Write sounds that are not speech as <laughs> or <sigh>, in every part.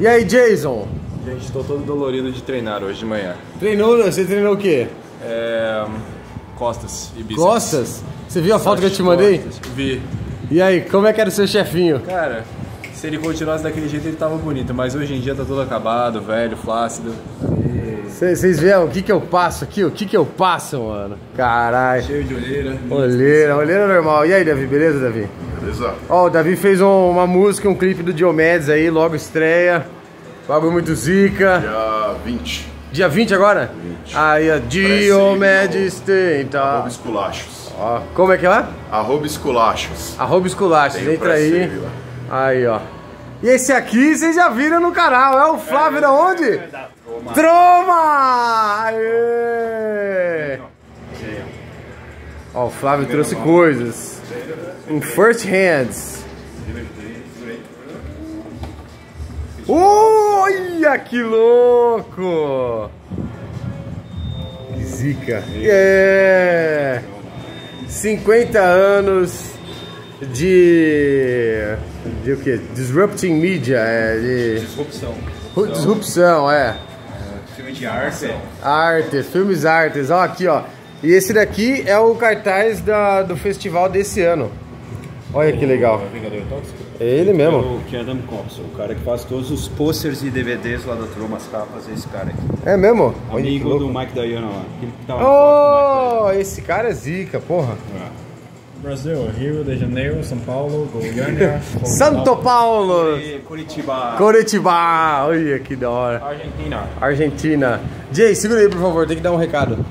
E aí, Jason? Gente, tô todo dolorido de treinar hoje de manhã. Treinou, você treinou o quê? É. Costas e bíceps. Costas? Você viu a foto que eu te Costas, mandei? Vi. E aí, como é que era o seu chefinho? Cara, se ele continuasse daquele jeito ele tava bonito, mas hoje em dia tá todo acabado, velho, flácido. Vocês viram o que que eu passo aqui? O que que eu passo, mano? Caralho. Cheio de olheira. Olheira, olheira normal. E aí, Davi, beleza, Davi? Beleza? Ó, o Davi fez um- uma música, um clipe do Diomedes aí, logo estreia. Bagulho muito zica. Dia 20. Dia 20 agora? 20. Aí, ó, Diomedes tenta. Arroba esculachos. Ó, como é que é lá? Arroba esculachos. Arroba Esculachos, Tem entra aí. lá. Aí, ó. E esse aqui vocês já viram no canal, é o Flávio da onde? Troma! Aê! Ó, o Flávio trouxe coisas. Em first hands. Olha que louco! Que zica. É! 50 anos de. de o quê? Disrupting Media, é. De, Disrupção. disrupção, é. Filme de arte. Arte, filmes artes, ó, aqui, ó. E esse daqui é o cartaz da, do festival desse ano. Olha que legal. É ele mesmo. O que é Adam Compson, o cara que faz todos os posters e DVDs lá da turma, as capas, é esse cara aqui. É mesmo? Olha Amigo louco. do Mike Diana lá. Ele tava Oh, esse cara é zica, porra. Mike Brasil, Rio de Janeiro, São Paulo, Goiânia, <laughs> Santo Paulo! E Curitiba. Curitiba! Olha que da hora. Argentina. Argentina. Jay, segura aí, por favor, tem que dar um recado.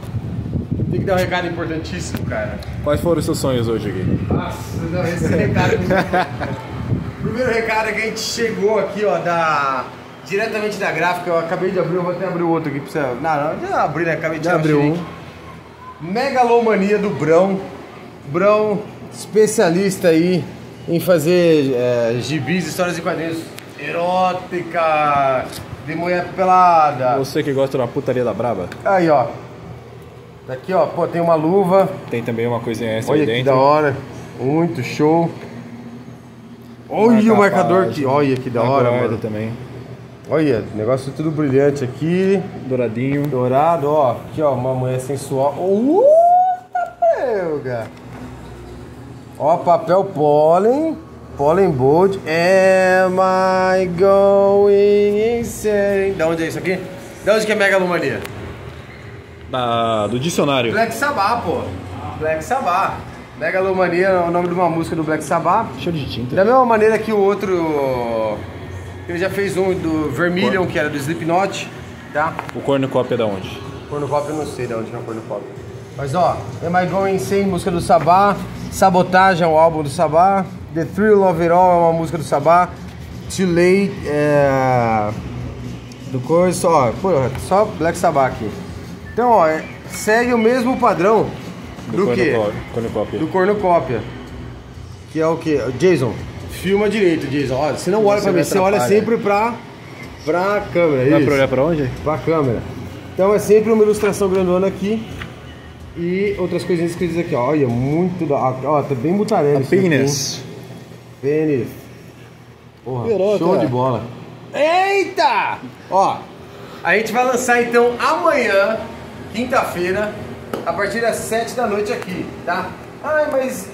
Tem que dar um recado importantíssimo, cara. Quais foram os seus sonhos hoje aqui? Nossa, não, esse recado. primeiro recado é que a gente chegou aqui, ó, da. Diretamente da gráfica, eu acabei de abrir, eu vou até abrir o outro aqui pra você. Não, não, já abri, né? Acabei de Já abriu um. Megalomania do Brão. Brão, especialista aí em fazer é, gibis, histórias e quadrinhos erótica, de mulher pelada. Você que gosta de uma putaria da braba, Aí, ó. Daqui, ó, pô, tem uma luva. tem também uma coisinha extra Olha que da hora. Muito show. Olha o marcador aqui. Olha que da hora, mano. também. Olha, negócio tudo brilhante aqui. Douradinho. Dourado, ó. Aqui, ó, uma mulher sensual. Uh, pelga. Ó, papel pólen. Pólen bold. Am I going insane? Da onde é isso aqui? Da onde que é megalomania? Da, do dicionário. Black Sabbath, pô. Black Sabbath. Megalomania é o nome de uma música do Black Sabbath. Cheio de tinta. Da mesma maneira que o outro. Ele já fez um do Vermilion, que era do Slipknot, tá? O cornucópia é da onde? Cornucópia eu não sei de onde é o Cornucópia. Mas ó, Am I Going Insane, música do Sabá. Sabotagem é um álbum do Sabá. The Thrill of It All é uma música do Sabá. Too Late é. Do coisa, só, pô, só Black Sabbath aqui. Então, ó, é- segue o mesmo padrão do, que? cornucó- Cornucópia. Do cornucópia. Que é o que? Jason, filma direito, Jason. Olha, você não olha Você pra mim, você olha sempre pra, pra câmera. Dá isso. pra olhar pra onde? Pra câmera. Então é sempre uma ilustração grandona aqui. E outras coisinhas escritas aqui, ó. Olha, muito da. Ó, tá bem mutarelli. Apenas. Pênis. Porra, Pirota. show de bola. Eita! Ó, a gente vai lançar então amanhã, quinta-feira, a partir das 7 da noite aqui, tá? Ai, mas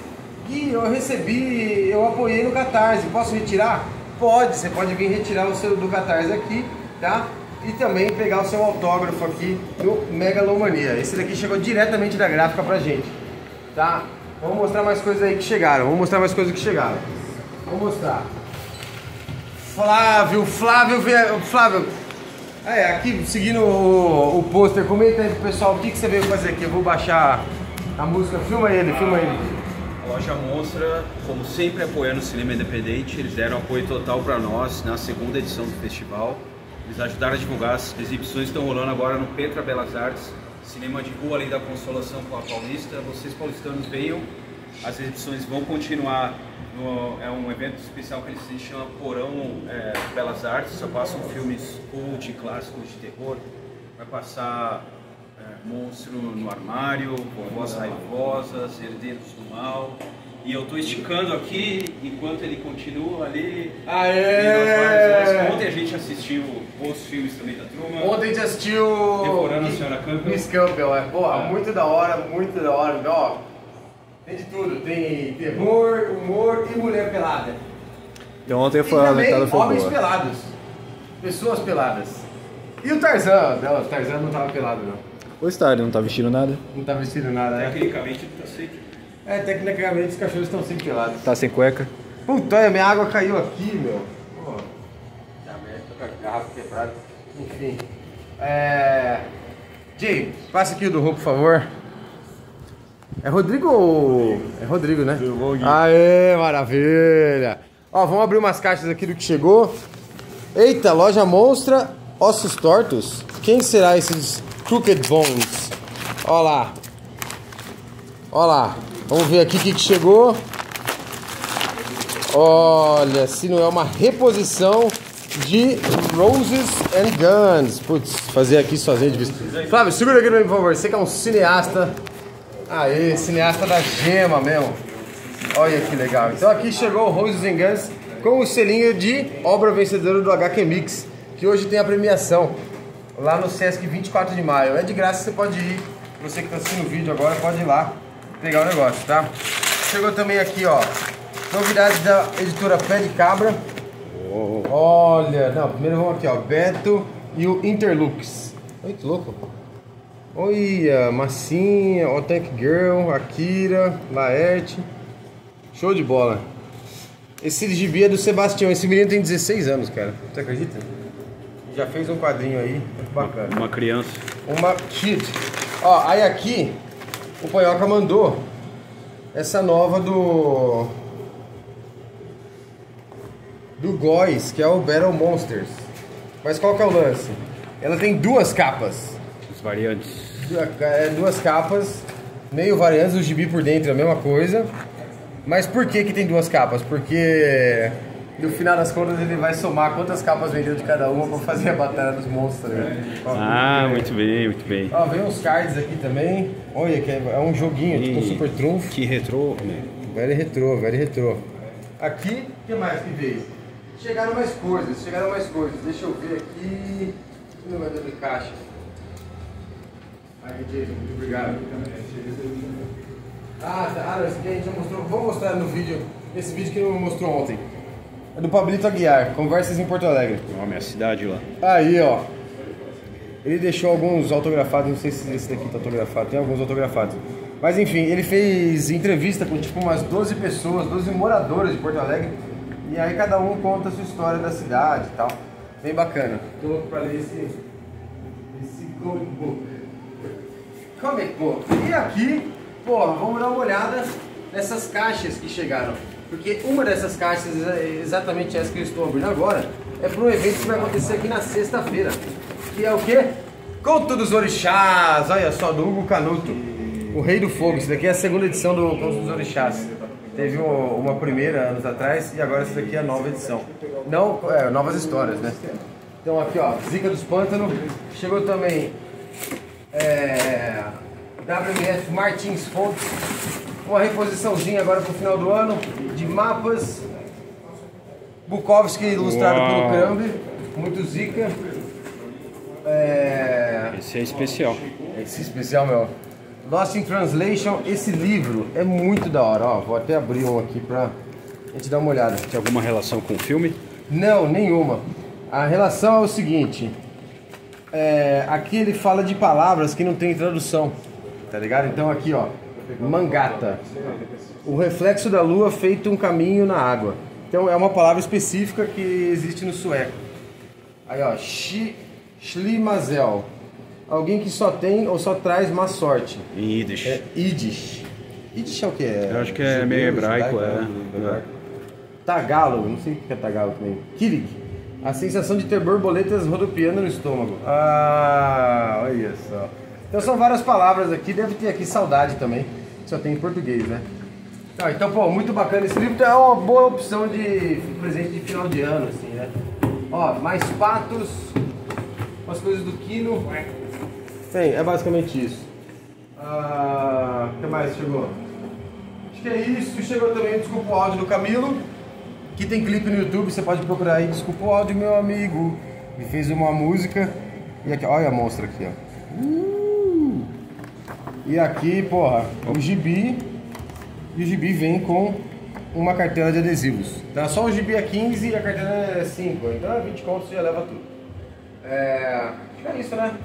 Gui, eu recebi, eu apoiei no Catarse, posso retirar? Pode, você pode vir retirar o seu do Catarse aqui, tá? E também pegar o seu autógrafo aqui no Megalomania. Esse daqui chegou diretamente da gráfica pra gente, tá? Vamos mostrar mais coisas aí que chegaram. Vamos mostrar mais coisas que chegaram. Vou mostrar. Flávio, Flávio, Flávio. Ah, É, aqui seguindo o, o pôster, comenta aí pro pessoal o que, que você veio fazer aqui. Eu vou baixar a música. Filma ele, filma ele. A loja Monstra, como sempre apoiando o cinema independente, eles deram apoio total para nós na segunda edição do festival. Eles ajudaram a divulgar as exibições estão rolando agora no Petra Belas Artes, cinema de rua além da Consolação com a Paulista. Vocês paulistanos venham, as exibições vão continuar. no- é um evento especial que se chama Porão é, Belas Artes, só passam filmes cult, clássicos de terror. Vai passar é, Monstro no Armário, Vovós Raivosas, Herdeiros do Mal. E eu tô esticando aqui enquanto ele continua ali. Aê! Ontem a gente assistiu assistiu outros filmes também da turma. Ontem a gente assistiu. Devorando a Senhora Campbell. Miss Campbell, é. Porra, É. muito da hora, muito da hora. Ó, tem de tudo. Tem terror, humor e mulher pelada. Então ontem foi a também entrada foi homens boa. pelados. Pessoas peladas. E o Tarzan? Não, o Tarzan não tava pelado, não. O Star não tá vestindo nada. Não tá vestido nada, né? Tecnicamente ele tá sempre. É, tecnicamente os cachorros estão sempre pelados. Tá sem cueca. Puta, minha água caiu aqui, meu. Pô, tá merda, tô com a garrafa quebrada. Enfim. É. Jay, passa aqui o do Rô, por favor. É Rodrigo ou. É Rodrigo, né? Aê, maravilha! Ó, vamos abrir umas caixas aqui do que chegou. Eita, loja monstra, ossos tortos. Quem será esses Crooked Bones? Ó lá. Ó lá. Vamos ver aqui o que, que chegou. Olha, se não é uma reposição de Roses and Guns. Putz, fazer aqui sozinho de vista. Flávio, segura aqui pra mim, por favor. Você que é um cineasta. Aê, cineasta da gema mesmo. Olha que legal. Então aqui chegou o Roses and Guns com o selinho de obra vencedora do HQ Mix, que hoje tem a premiação lá no Sesc 24 de maio. É de graça, você pode ir. Você que está assistindo o vídeo agora, pode ir lá pegar o negócio, tá? Chegou também aqui, ó, novidades da editora Pé de Cabra. Olha, não, primeiro vamos aqui, ó, Beto e o Interlux. Oi, que louco. Olha, Massinha, Otec Girl, Akira, Laerte. Show de bola. Esse gibi é do Sebastião. Esse menino tem 16 anos, cara. Você acredita? Já fez um quadrinho aí, muito bacana. Uma criança. Uma kit. Ó, aí aqui o Panhoca mandou essa nova do do Góis, que é o Battle Monsters. Mas qual que é o lance? Ela tem duas capas. Os variantes. É, Duas capas, meio variantes, o gibi por dentro é a mesma coisa. Mas por que que tem duas capas? Porque no final das contas ele vai somar quantas capas vendeu de cada uma pra fazer a batalha dos monstros. Né? Ah, muito bem, muito bem. Ó, vem uns cards aqui também. Olha, que é é um joguinho tipo E- super trunfo. Que retrô, né? Velho retrô, velho retrô. Aqui, o que mais que veio? Chegaram mais coisas, chegaram mais coisas. Deixa eu ver aqui. O número de caixa. Aí, Jason, muito obrigado. Ah, tá. Ah, esse aqui a gente já mostrou. Vou mostrar no vídeo. Esse vídeo que não mostrou ontem. É do Pablito Aguiar, Conversas em Porto Alegre. Ó, minha cidade lá. Aí, ó. Ele deixou alguns autografados, não sei se esse daqui tá autografado, tem alguns autografados. Mas enfim, ele fez entrevista com tipo umas 12 pessoas, 12 moradores de Porto Alegre. E aí cada um conta a sua história da cidade e tal. Bem bacana. Tô louco pra ler esse, esse comic book. Comic book. E aqui, porra, vamos dar uma olhada nessas caixas que chegaram. Porque uma dessas caixas, é exatamente essa que eu estou abrindo agora, é para um evento que vai acontecer aqui na sexta-feira. Que é o quê? Conto dos Orixás, olha só, do Hugo Canuto. O Rei do Fogo. Isso daqui é a segunda edição do Conto dos Orixás. Teve um- uma primeira anos atrás e agora essa daqui é a nova edição. Não, é, novas histórias, né? Então aqui, ó, Zica dos Pântanos. Chegou também é, WMF Martins Fontes. Uma reposiçãozinha agora pro final do ano de mapas. Bukowski ilustrado pelo Uau. Krambi. Muito zica. É, Esse é especial. esse especial, meu. Lost in Translation, esse livro é muito da hora. Ó, vou até abrir um aqui pra gente dar uma olhada. Tem alguma relação com o filme? Não, nenhuma. A relação é o seguinte: é, aqui ele fala de palavras que não tem tradução, tá ligado? Então aqui, ó, mangata. O reflexo da lua feito um caminho na água. Então é uma palavra específica que existe no sueco. Aí, ó, shi, shlimazel. Alguém que só tem ou só traz má sorte. Em Yiddish. É Yiddish. Yiddish é o que? Eu acho que é meio hebraico, é. Tagalo, não sei o que é tagalo também. Kirig. A sensação de ter borboletas rodopiando no estômago. Ah, olha só. Então são várias palavras aqui, deve ter aqui saudade também. Só tem em português, né? Tá, então, pô, muito bacana. Esse livro é uma boa opção de presente de final de ano, assim, né? Ó, mais patos, umas coisas do Kino. Tem, é basicamente isso. Ah, o que mais chegou? Acho que é isso. Chegou também Desculpa o Áudio do Camilo, que tem clipe no YouTube, você pode procurar aí. Desculpa o áudio, meu amigo. Ele fez uma música. E aqui, olha a monstra aqui, ó. Uh! E aqui, porra, o gibi. E o gibi vem com uma cartela de adesivos. Tá? Só o gibi é 15 e a cartela é 5. Então é 20 contos já leva tudo. É. É isso, né?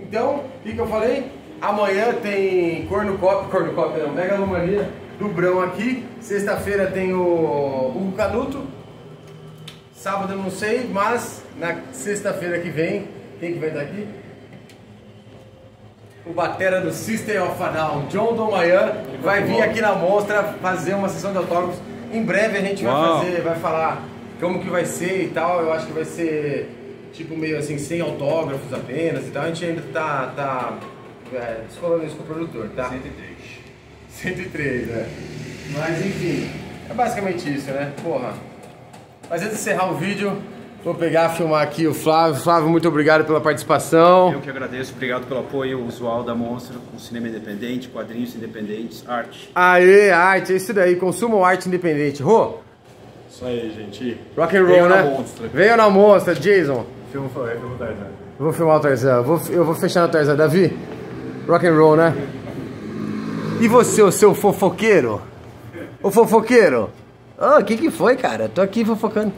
Então, o que, que eu falei? Amanhã tem cornucópio, cornucópio não, megalomania do Brão aqui. Sexta-feira tem o Hugo Canuto. Sábado eu não sei, mas na sexta-feira que vem, quem que vai estar aqui? O batera do System of a Down, John Domayan, vai vir aqui na mostra fazer uma sessão de autógrafos. Em breve a gente vai Uau. fazer, vai falar como que vai ser e tal. Eu acho que vai ser tipo meio assim, sem autógrafos apenas e tal. A gente ainda tá, tá é, descolando isso com o produtor, tá? 103. 103, né? Mas enfim, é basicamente isso, né? Porra. Mas antes de encerrar o vídeo, vou pegar, filmar aqui o Flávio. Flávio, muito obrigado pela participação. Eu que agradeço, obrigado pelo apoio usual da Monstro, com cinema independente, quadrinhos independentes, arte. Aê, arte, é isso daí, consumam arte independente. Rô, Isso aí, gente. rock and roll, Venham né? na Monstra. Venham na monstra, Jason. Filma filma Tarzan. Vou filmar o Tarzan, vou, eu vou fechar no Tarzan. Davi, rock and roll, né? E você, o seu fofoqueiro? O fofoqueiro? Ah, o que que foi, cara? Tô aqui fofocando.